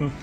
嗯。